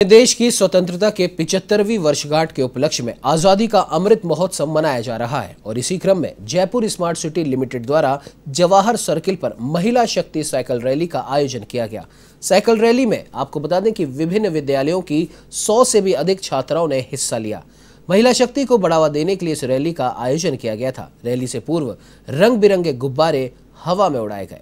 देश की स्वतंत्रता के 75वीं वर्षगांठ के उपलक्ष्य में आज़ादी का अमृत महोत्सव मनाया जा रहा है और इसी क्रम में जयपुर स्मार्ट सिटी लिमिटेड द्वारा जवाहर सर्किल पर महिला शक्ति साइकिल रैली का आयोजन किया गया। साइकिल रैली में आपको बता दें कि विभिन्न विद्यालयों की 100 से भी अधिक छात्राओं ने हिस्सा लिया। महिला शक्ति को बढ़ावा देने के लिए इस रैली का आयोजन किया गया था। रैली से पूर्व रंग बिरंगे गुब्बारे हवा में उड़ाए गए।